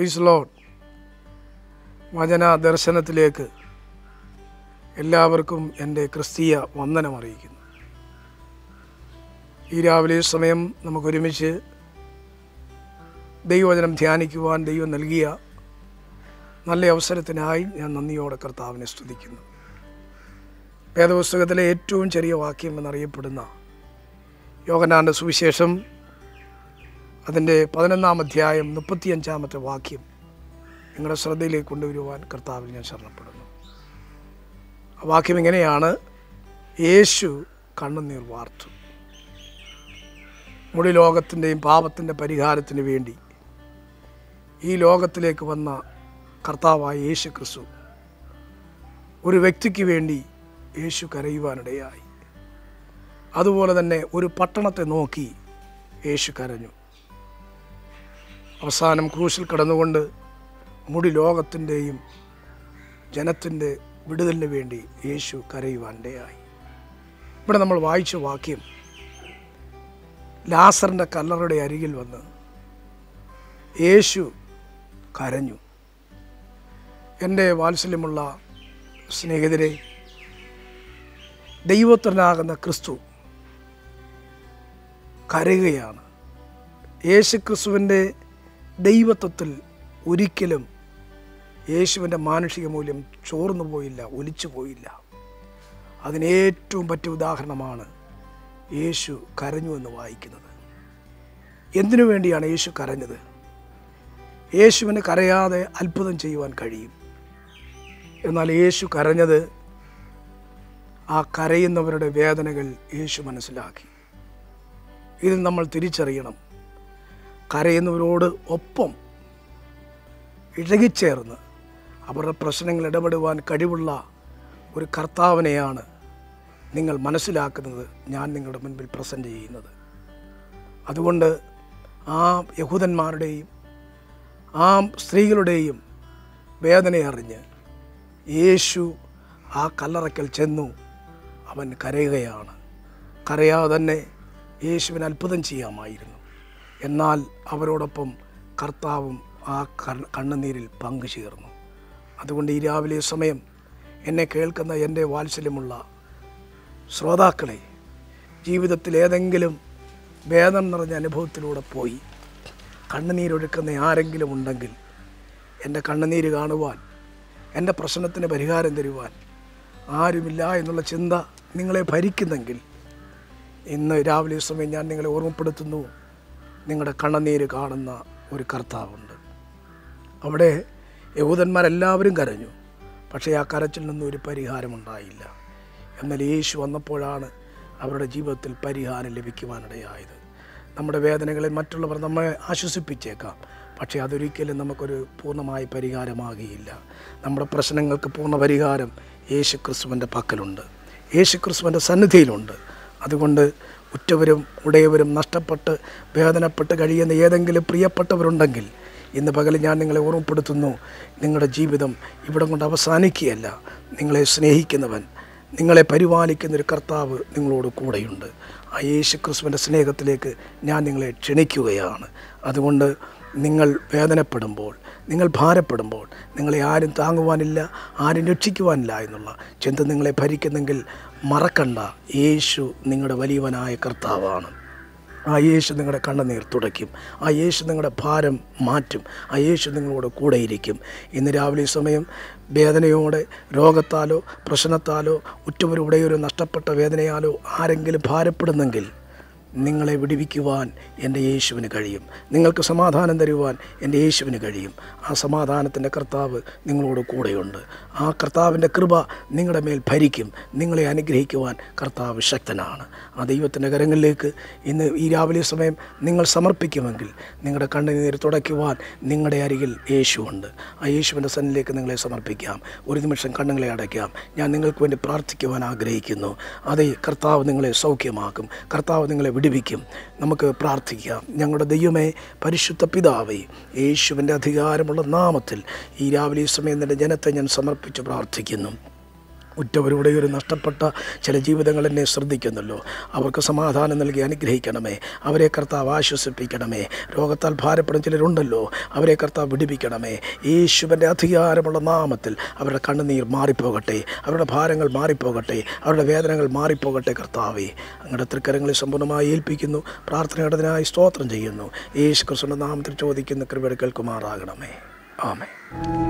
Price load വചന ദർശനത്തിലേക്ക് എല്ലാവർക്കും എന്റെ ക്രിസ്തീയ വന്ദനം അറിയിക്കുന്നു. ഈ രാവിലെ സമയം നമുക്കൊരുമിച്ച് ദൈവവചനം ധ്യാനിക്കുവാൻ ദൈവം നൽകിയ നല്ല അവസരത്തിനായി ഞാൻ നന്ദിയോടെ കർത്താവിനെ സ്തുതിക്കുന്നു. വേദപുസ്തകത്തിലെ ഏറ്റവും ചെറിയ വാക്യം എന്നറിയപ്പെടുന്ന യോഗനാന്റെ സുവിശേഷം അതിന്റെ പതിനൊന്നാം അധ്യായം മുപ്പത്തിയഞ്ചാമത്തെ വാക്യം നിങ്ങളുടെ ശ്രദ്ധയിലേക്ക് കൊണ്ടുവരുവാൻ കർത്താവിൽ ഞാൻ ശരണപ്പെടുന്നു. ആ വാക്യം ഇങ്ങനെയാണ്. യേശു കണ്ണുനീർ വാർത്തു. മുടി ലോകത്തിന്റെയും പാപത്തിന്റെ പരിഹാരത്തിന് വേണ്ടി ഈ ലോകത്തിലേക്ക് വന്ന കർത്താവായ യേശു ക്രിസ്തു ഒരു വ്യക്തിക്ക് വേണ്ടി യേശു കരയുവാനിടയായി. അതുപോലെ തന്നെ ഒരു പട്ടണത്തെ നോക്കി യേശു കരഞ്ഞു. അവസാനം ക്രൂശിൽ കടന്നുകൊണ്ട് മുടി ലോകത്തിന്റെയും ജനത്തിന്റെ വിടുതലിന് വേണ്ടി യേശു കരയുവാനിടയായി ഇവിടെ നമ്മൾ വായിച്ച വാക്യം ലാസറിന്റെ കല്ലറയുടെ അരികിൽ വന്ന് യേശു കരഞ്ഞു. എന്റെ വാത്സല്യമുള്ള സ്നേഹിതരെ ദൈവത്തിനാകുന്ന ക്രിസ്തു കരയുകയാണ്. യേശു ക്രിസ്തുവിന്റെ ദൈവത്വത്തിൽ ഒരിക്കലും യേശുവിന്റെ മാനുഷിക മൂല്യം ചോർന്നു പോയില്ല ഒലിച്ചു പോയില്ല. അതിനേറ്റവും പറ്റിയ ഉദാഹരണമാണ് യേശു കരഞ്ഞു എന്ന് വായിക്കുന്നത്. എന്തിനു വേണ്ടിയാണ് യേശു കരഞ്ഞത്? യേശുവിന് കരയാതെ അത്ഭുതം ചെയ്യുവാൻ കഴിയും. എന്നാൽ യേശു കരഞ്ഞത് ആ കരയുന്നവരുടെ വേദനകൾ യേശു മനസ്സിലാക്കി. ഇതിൽ നമ്മൾ തിരിച്ചറിയണം. കരയുന്നവരോട് ഒപ്പം ഇഴകിച്ചേർന്ന് അവരുടെ പ്രശ്നങ്ങൾ ഇടപെടുവാൻ കഴിവുള്ള ഒരു കർത്താവിനെയാണ് നിങ്ങൾ മനസ്സിലാക്കുന്നത് ഞാൻ നിങ്ങളുടെ മുൻപിൽ പ്രസന്റ് ചെയ്യുന്നത്. അതുകൊണ്ട് ആ യഹൂദന്മാരുടെയും ആ സ്ത്രീകളുടെയും വേദനയറിഞ്ഞ് യേശു ആ കല്ലറയ്ക്കൽ ചെന്നു. അവൻ കരയുകയാണ്. കരയാതെ തന്നെ യേശുവിന് അത്ഭുതം ചെയ്യാമായിരുന്നു. എന്നാൽ അവരോടൊപ്പം കർത്താവും ആ കണ്ണുനീരിൽ പങ്കുചേർന്നു. അതുകൊണ്ട് ഈ രാവിലെ സമയം എന്നെ കേൾക്കുന്ന എന്റെ വാത്സല്യമുള്ള ശ്രോതാക്കളെ ജീവിതത്തിൽ ഏതെങ്കിലും വേദന നിറഞ്ഞ അനുഭവത്തിലൂടെ പോയി കണ്ണുനീരൊഴുക്കുന്ന ആരെങ്കിലും ഉണ്ടെങ്കിൽ എന്റെ കണ്ണുനീര് കാണുവാൻ എന്റെ പ്രശ്നത്തിന് പരിഹാരം തരുവാൻ ആരുമില്ല എന്നുള്ള ചിന്ത നിങ്ങളെ ഭരിക്കുന്നെങ്കിൽ ഇന്ന് രാവിലെ സമയം ഞാൻ നിങ്ങളെ ഓർമ്മപ്പെടുത്തുന്നു. നിങ്ങളുടെ കണ്ണുനീര് കാണുന്ന ഒരു കർത്താവുണ്ട്. അവിടെ യഹൂദന്മാരെല്ലാവരും കരഞ്ഞു. പക്ഷേ ആ കരച്ചിൽ നിന്നും ഒരു പരിഹാരമുണ്ടായില്ല എന്നാൽ യേശു വന്നപ്പോഴാണ് അവരുടെ ജീവിതത്തിൽ പരിഹാരം ലഭിക്കുവാനിടയായത്. നമ്മുടെ വേദനകളെ മറ്റുള്ളവർ നമ്മെ ആശ്വസിപ്പിച്ചേക്കാം. പക്ഷേ അതൊരിക്കലും നമുക്കൊരു പൂർണമായ പരിഹാരമാകിയില്ല. നമ്മുടെ പ്രശ്നങ്ങൾക്ക് പൂർണ പരിഹാരം യേശു ക്രിസ്തുവിന്റെ പക്കലുണ്ട്. യേശു ക്രിസ്തുവിന്റെ സന്നിധിയിലുണ്ട്. അതുകൊണ്ട് ഉറ്റവരും ഉടയവരും നഷ്ടപ്പെട്ട് വേദനപ്പെട്ട് കഴിയുന്ന ഏതെങ്കിലും പ്രിയപ്പെട്ടവരുണ്ടെങ്കിൽ ഇന്ന് പകൽ ഞാൻ നിങ്ങളെ ഓർമ്മപ്പെടുത്തുന്നു. നിങ്ങളുടെ ജീവിതം ഇവിടം കൊണ്ട് അവസാനിക്കുകയല്ല. നിങ്ങളെ സ്നേഹിക്കുന്നവൻ നിങ്ങളെ പരിപാലിക്കുന്നൊരു കർത്താവ് നിങ്ങളോട് കൂടെയുണ്ട്. ആ യേശു സ്നേഹത്തിലേക്ക് ഞാൻ നിങ്ങളെ ക്ഷണിക്കുകയാണ്. അതുകൊണ്ട് നിങ്ങൾ വേദനപ്പെടുമ്പോൾ നിങ്ങൾ ഭാരപ്പെടുമ്പോൾ നിങ്ങളെ ആരും താങ്ങുവാനില്ല ആരും രക്ഷിക്കുവാനില്ല എന്നുള്ള ചിന്ത നിങ്ങളെ ഭരിക്കുന്നെങ്കിൽ മറക്കണ്ട. യേശു നിങ്ങളുടെ വലിയവനായ കർത്താവാണ്. ആ യേശു നിങ്ങളുടെ കണ്ണുനീർ തുടയ്ക്കും. ആ യേശു നിങ്ങളുടെ ഭാരം മാറ്റും. ആ യേശു നിങ്ങളോട് കൂടെയിരിക്കും ഇന്ന് രാവിലെ സമയം വേദനയോടെ രോഗത്താലോ പ്രശ്നത്താലോ ഉറ്റവരുടെയൊരു നഷ്ടപ്പെട്ട വേദനയാലോ ആരെങ്കിലും ഭാരപ്പെടുന്നെങ്കിൽ നിങ്ങളെ വിടിവിക്കുവാൻ എന്റെ യേശുവിന് കഴിയും. നിങ്ങൾക്ക് സമാധാനം തരുവാൻ എന്റെ യേശുവിന് കഴിയും. ആ സമാധാനത്തിന്റെ കർത്താവ് നിങ്ങളോട് കൂടെയുണ്ട്. ആ കർത്താവിന്റെ കൃപ നിങ്ങളുടെ മേൽ ഭരിക്കും. നിങ്ങളെ അനുഗ്രഹിക്കുവാൻ കർത്താവ് ശക്തനാണ്. ആ ദൈവത്തിന്റെ കരങ്ങളിലേക്ക് ഇന്ന് ഈ രാവിലെ സമയം നിങ്ങൾ സമർപ്പിക്കുമെങ്കിൽ നിങ്ങളുടെ കണ്ണുനീർ തുടയ്ക്കുവാൻ നിങ്ങളുടെ അരികിൽ യേശുവുണ്ട് ആ യേശുവിന്റെ സന്നിലേക്ക് നിങ്ങളെ സമർപ്പിക്കാം. ഒരു നിമിഷം കണ്ണുകളെ അടയ്ക്കാം. ഞാൻ നിങ്ങൾക്ക് വേണ്ടി പ്രാർത്ഥിക്കുവാൻ ആഗ്രഹിക്കുന്നു. അതേ കർത്താവ് നിങ്ങളെ സൗഖ്യമാക്കും. കർത്താവ് നിങ്ങളെ വിടുവിക്കും. നമുക്ക് പ്രാർത്ഥിക്കാം. ഞങ്ങളുടെ ദൈവമേ പരിശുദ്ധ പിതാവേ യേശുവിന്റെ അധികാരമുള്ള നാമത്തിൽ ഈ രാവിലെ സമയം തന്നെ ജനത്തെ ഞാൻ സമർപ്പിച്ച് പ്രാർത്ഥിക്കുന്നു. ഉറ്റവരുടെ ഒരു നഷ്ടപ്പെട്ട ചില ജീവിതങ്ങൾ എന്നെ ശ്രദ്ധിക്കുന്നല്ലോ അവർക്ക് സമാധാനം നൽകി അനുഗ്രഹിക്കണമേ. അവരെ കർത്താവ് ആശ്വസിപ്പിക്കണമേ. രോഗത്താൽ ഭാരപ്പെടുന്ന ചിലരുണ്ടല്ലോ. അവരെ കർത്താവ് വിടിപ്പിക്കണമേ. യേശുവിന്റെ അധികാരമുള്ള നാമത്തിൽ അവരുടെ കണ്ണുനീർ മാറിപ്പോകട്ടെ. അവരുടെ ഭാരങ്ങൾ മാറിപ്പോകട്ടെ. അവരുടെ വേദനകൾ മാറിപ്പോകട്ടെ കർത്താവെ. അങ്ങയുടെ തൃക്കരങ്ങളെ സമ്പൂർണമായി ഏൽപ്പിക്കുന്നു. പ്രാർത്ഥനയുടേതിനായി സ്തോത്രം ചെയ്യുന്നു. യേശു ക്രിസ്തുവിന്റെ നാമത്തിൽ ചോദിക്കുന്ന കൃപയുടെ കേൾക്കുമാറാകണമേ. ആമേ